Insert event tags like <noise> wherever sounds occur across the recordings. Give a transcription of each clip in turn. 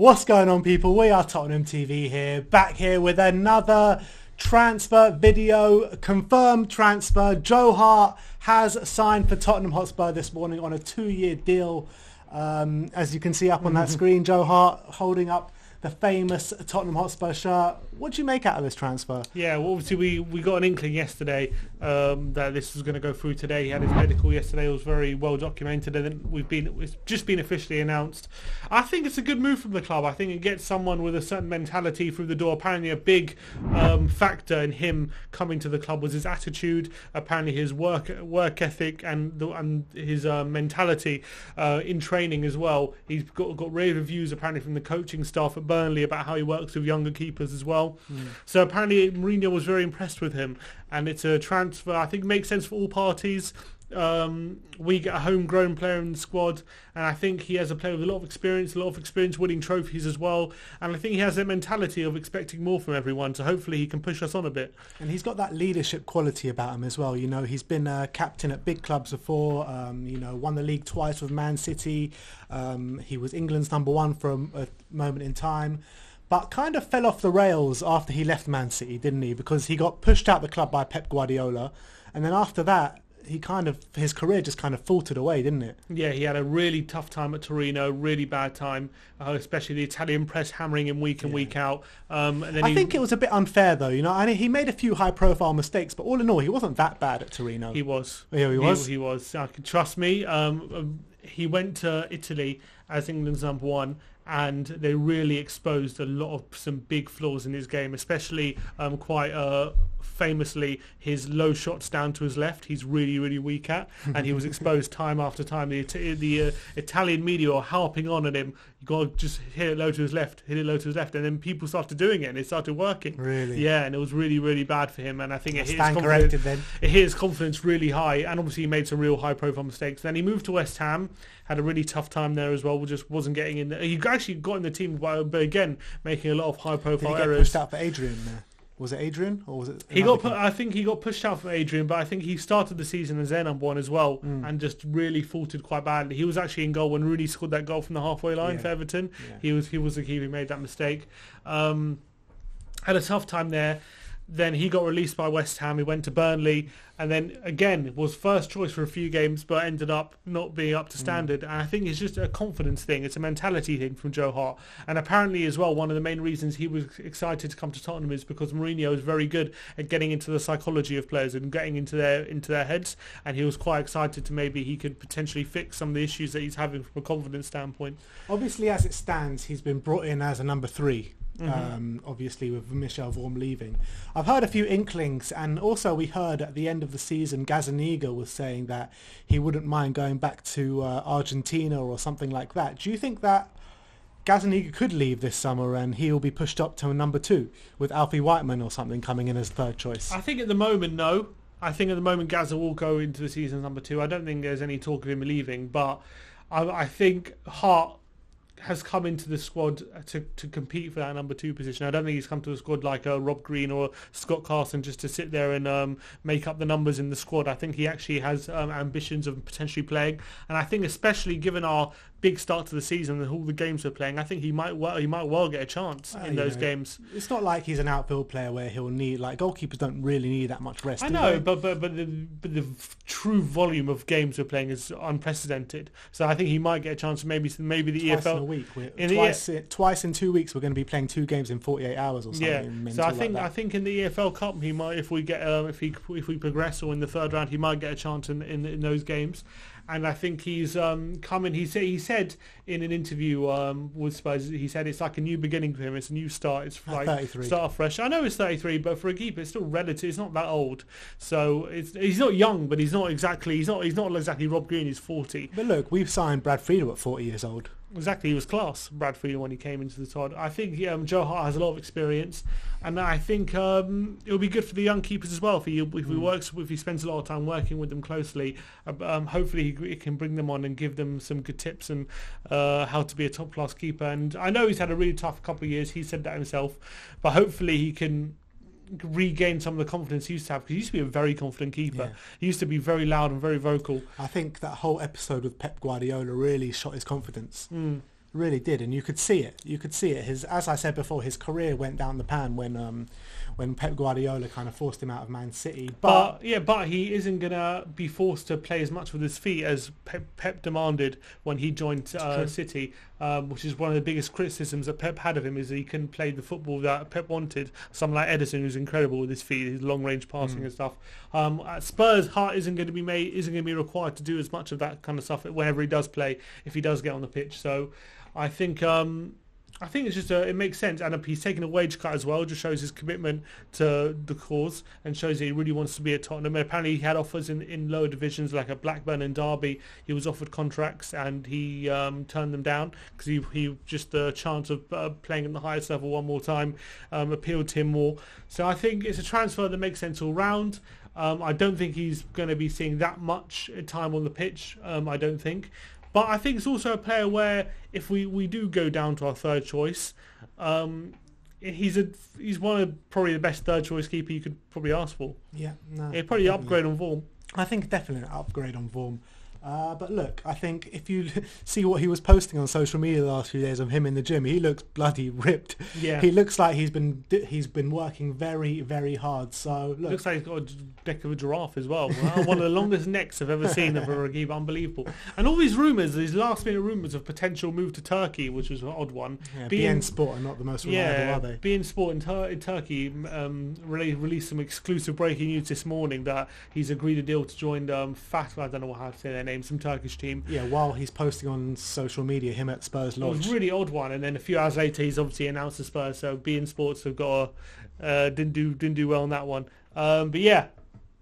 What's going on, people? We are Tottenham TV here, back here with another transfer video, confirmed transfer. Joe Hart has signed for Tottenham Hotspur this morning on a two-year deal. Um, as you can see up on that <laughs> screen, Joe Hart holding up the famous Tottenham Hotspur shirt. What do you make out of this transfer? Yeah, well, obviously we, we got an inkling yesterday um, that this was going to go through today. He had his medical yesterday; it was very well documented, and then we've been it's just been officially announced. I think it's a good move from the club. I think it gets someone with a certain mentality through the door. Apparently, a big um, factor in him coming to the club was his attitude. Apparently, his work work ethic and the, and his uh, mentality uh, in training as well. He's got got rave reviews apparently from the coaching staff at Burnley about how he works with younger keepers as well. Hmm. So apparently Mourinho was very impressed with him, and it's a transfer. I think makes sense for all parties. Um, we get a homegrown player in the squad, and I think he has a player with a lot of experience, a lot of experience winning trophies as well. And I think he has that mentality of expecting more from everyone. So hopefully he can push us on a bit. And he's got that leadership quality about him as well. You know, he's been a captain at big clubs before. Um, you know, won the league twice with Man City. Um, he was England's number one for a, a moment in time. But kind of fell off the rails after he left Man City, didn't he? Because he got pushed out the club by Pep Guardiola. And then after that, he kind of, his career just kind of faltered away, didn't it? Yeah, he had a really tough time at Torino, really bad time, uh, especially the Italian press hammering him week in, week out. Um, and then I he, think it was a bit unfair though, you know. I mean, he made a few high-profile mistakes, but all in all, he wasn't that bad at Torino. he was. Yeah, he was? He, was. I can trust me. Um, um, he went to Italy as England's number one, and they really exposed a lot of some big flaws in his game, especially um, quite uh, famously his low shots down to his left. He's really, really weak at, <laughs> and he was exposed time after time. The the uh, Italian media are harping on at him. You got to just hit it low to his left, hit it low to his left, and then people started doing it, and it started working. Really? Yeah, and it was really, really bad for him. And I think it hit his confidence corrected then. it hit his confidence really high, and obviously he made some real high profile mistakes. Then he moved to West Ham, had a really tough time there as well. Just wasn't getting in. There. He actually got in the team, but but again making a lot of high profile errors. pushed out for Adrian there? Was it Adrian or was it? He got, put. I think he got pushed out from Adrian, but I think he started the season as their number one as well, Mm. and just really faltered quite badly. He was actually in goal when Rooney scored that goal from the halfway line Yeah. for Everton. Yeah. He was he was the keeper who made that mistake. Um, had a tough time there. Then he got released by West Ham. He went to Burnley, and then again was first choice for a few games, but ended up not being up to Mm. standard. And I think it's just a confidence thing. It's a mentality thing from Joe Hart. And apparently, as well, one of the main reasons he was excited to come to Tottenham is because Mourinho is very good at getting into the psychology of players and getting into their into their heads. And he was quite excited to maybe he could potentially fix some of the issues that he's having from a confidence standpoint. Obviously, as it stands, he's been brought in as a number 3 Mm-hmm. Um, obviously, with Michel Vorm leaving, I've heard a few inklings, and also we heard at the end of the season, Gazzaniga was saying that he wouldn't mind going back to uh, Argentina or something like that. Do you think that Gazzaniga could leave this summer and he'll be pushed up to a number two with Alfie Whiteman or something coming in as third choice? I think at the moment, no. I think at the moment Gaza will go into the season as number two. I don't think there's any talk of him leaving, but I, I think Hart has come into the squad to, to compete for that number two position. I don't think he's come to the squad like uh, Rob Green or Scott Carson just to sit there and um, make up the numbers in the squad. I think he actually has um, ambitions of potentially playing, and I think especially given our big start to the season and all the games we're playing, I think he might well he might well get a chance Well, in those know, games. It's not like he's an outfield player where he'll need like goalkeepers don't really need that much rest. I know, but but but the, but the true volume of games we're playing is unprecedented. So I think he might get a chance. Maybe maybe the a EFL. Week. We're, in the- twice, twice in two weeks, we're going to be playing two games in 48 hours or something. Yeah. So I think that. I think in the EFL Cup he might if we get um, if he if we progress or in the third round he might get a chance in in, in those games. And I think he's um, coming. He said he said in an interview um, with Spurs, he said it's like a new beginning for him. It's a new start. It's like 33. start fresh. I know it's 33, but for a keeper, it's still relative. It's not that old. So it's, he's not young, but he's not exactly. He's not. He's not exactly Rob Green. He's 40. But look, we've signed Brad Friedel at 40 years old. Exactly, he was class, Brad Friedel, when he came into the side. I think um, Joe Hart has a lot of experience, and I think um, it'll be good for the young keepers as well. If he if he Mm. works, if he spends a lot of time working with them closely, uh, um, hopefully he, he can bring them on and give them some good tips and uh, how to be a top class keeper. And I know he's had a really tough couple of years. He said that himself, but hopefully he can regain some of the confidence he used to have because he used to be a very confident keeper. Yeah. He used to be very loud and very vocal. I think that whole episode with Pep Guardiola really shot his confidence. Mm. Really did, and you could see it. You could see it. His, as I said before, his career went down the pan when um, when Pep Guardiola kind of forced him out of Man City. But, But yeah, but he isn't gonna be forced to play as much with his feet as Pep, Pep demanded when he joined uh. City, um, which is one of the biggest criticisms that Pep had of him is that he couldn't play the football that Pep wanted. Someone like Ederson, who's incredible with his feet, his long range passing Mm. and stuff. Um, at Spurs, Hart isn't going to be made, isn't going to be required to do as much of that kind of stuff whenever he does play, if he does get on the pitch. So, I think. Um, I think it's just a, it makes sense, and he's taking a wage cut as well. Just shows his commitment to the cause, and shows that he really wants to be at Tottenham. Apparently, he had offers in, in lower divisions like at Blackburn and Derby. He was offered contracts, and he um, turned them down because he, he just the chance of uh, playing at the highest level one more time um, appealed to him more. So I think it's a transfer that makes sense all round. Um, I don't think he's going to be seeing that much time on the pitch. Um, I don't think. But I think it's also a player where if we, we do go down to our third choice, um, he's a he's one of probably the best third choice keeper you could probably ask for. yeah, no, He'd probably definitely. upgrade on form. I think definitely an upgrade on form. Uh, but look, I think if you <laughs> see what he was posting on social media the last few days of him in the gym, he looks bloody <laughs> ripped. Yeah, He looks like he's been he's been working very very hard. So look, looks like he's got a neck of a giraffe as well. Wow, one of the longest <laughs> necks I've ever seen of a Ragib. Unbelievable. And all these rumours, these last minute rumours of potential move to Turkey, which was an odd one. yeah, being- beIN Sport are not the most reliable, Yeah, are they? beIN Sport in, Tur- in Turkey um, rele- released some exclusive breaking news this morning that he's agreed a deal to join um, FAT. I don't know how to say their name, some Turkish team. Yeah, while he's posting on social media, him at Spurs It was a really odd one, and then a few hours later, he's obviously announced the Spurs. So beIN Sports have got a, uh, didn't do didn't do well on that one. Um, but yeah,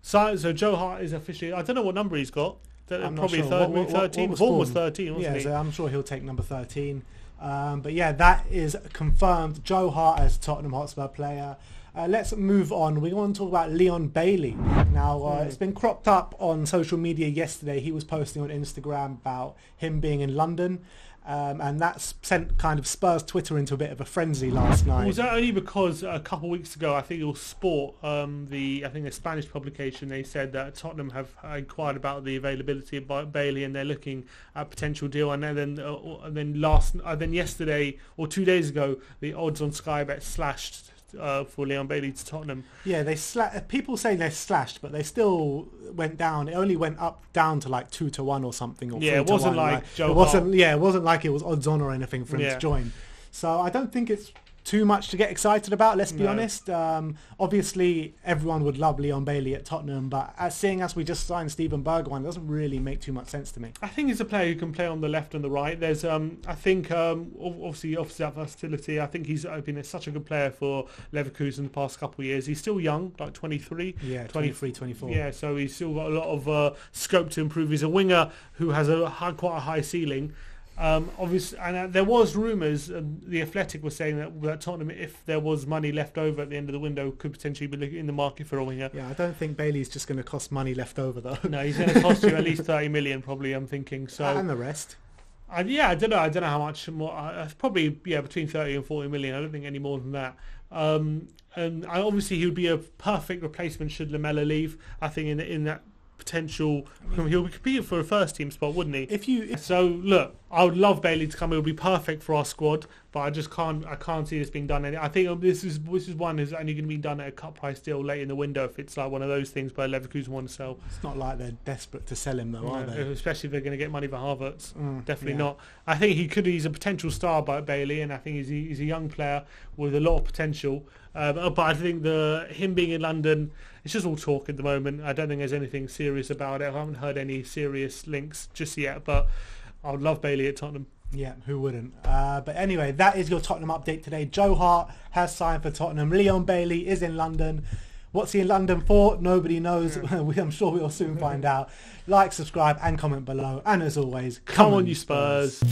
so, so Joe Hart is officially. I don't know what number he's got. I'm Probably sure. third, What- what- what- thirteen. what was Vorm was thirteen, wasn't yeah, he? so I'm sure he'll take number 13. Um, but yeah, that is confirmed. Joe Hart as Tottenham Hotspur player. Uh, let's move on. We want to talk about Leon Bailey. Now, uh, Hmm. it's been cropped up on social media yesterday. He was posting on Instagram about him being in London. Um, and that's sent kind of Spurs Twitter into a bit of a frenzy last night. Was that only because a couple of weeks ago, I think it was Sport, um, the I think a Spanish publication, they said that Tottenham have inquired about the availability of Bailey and they're looking at potential deal. And then uh, and then last uh, then yesterday or two days ago, the odds on Sky Bet slashed uh, for Leon Bailey to Tottenham. Yeah, they sla- people say they're slashed, but they still went down. It only went up down to like two to one or something. Or Yeah, it wasn't one. like Joe it wasn't. Yeah, it wasn't like it was odds on or anything for him Yeah. to join. So I don't think it's too much to get excited about. Let's be No. honest. Um, obviously, everyone would love Leon Bailey at Tottenham, but as seeing as we just signed Steven Bergwijn, it doesn't really make too much sense to me. I think he's a player who can play on the left and the right. There's, um, I think, um, ob- obviously he offers that versatility. I think he's been such a good player for Leverkusen the past couple of years. He's still young, like 23. Yeah, 20 23, 24. Yeah, so he's still got a lot of uh, scope to improve. He's a winger who has a high, quite a high ceiling. Um, obviously, and uh, there was rumours. Uh, the Athletic was saying that, that Tottenham, if there was money left over at the end of the window, could potentially be looking in the market for a winger. Yeah, I don't think Bailey's just going to cost money left over though. No, he's going to cost you at least <laughs> thirty million, probably. I'm thinking. So and the rest. I, yeah, I don't know. I don't know how much more. Uh, probably yeah, between thirty and forty million. I don't think any more than that. Um, and I, obviously he would be a perfect replacement should Lamela leave. I think in in that potential, he'll be competing for a first team spot, wouldn't he? If you, if, So look, I would love Bailey to come. It would be perfect for our squad, but I just can't. I can't see this being done. I think this is this is one is only going to be done at a cut price deal late in the window if it's like one of those things where Leverkusen want to sell, it's not like they're desperate to sell him though, are Uh, they? especially if they're going to get money for Havertz. Mm, Definitely yeah. not. I think he could. He's a potential star by Bailey, and I think he's, he's a young player with a lot of potential. Um, but I think the him being in London, it's just all talk at the moment. I don't think there's anything serious about it. I haven't heard any serious links just yet. But I would love Bailey at Tottenham. Yeah, who wouldn't? Uh, but anyway, that is your Tottenham update today. Joe Hart has signed for Tottenham. Leon Bailey is in London. What's he in London for? Nobody knows. <laughs> We- I'm sure we'll soon find out. Like, subscribe, and comment below. And as always, Come on, you Spurs.